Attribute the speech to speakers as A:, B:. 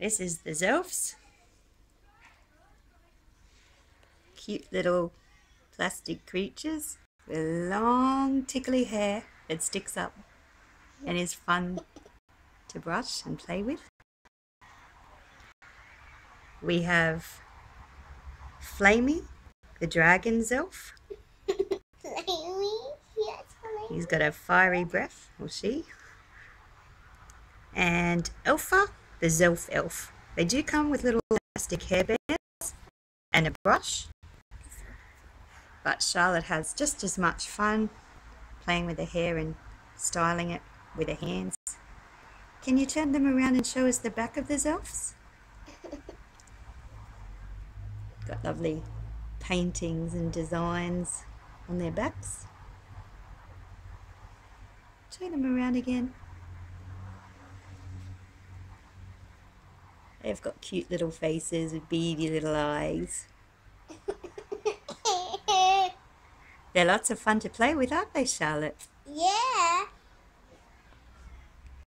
A: This is the Zelfs. Cute little plastic creatures with long tickly hair that sticks up and is fun to brush and play with. We have Flamy, the dragon Zelf. He's got a fiery breath, or she. And Elfa, the Zelf elf. They do come with little elastic hairbands and a brush. But Charlotte has just as much fun playing with her hair and styling it with her hands. Can you turn them around and show us the back of the Zelfs? Got lovely paintings and designs on their backs. Turn them around again. They've got cute little faces with beady little eyes. They're lots of fun to play with, aren't they, Charlotte?
B: yeah.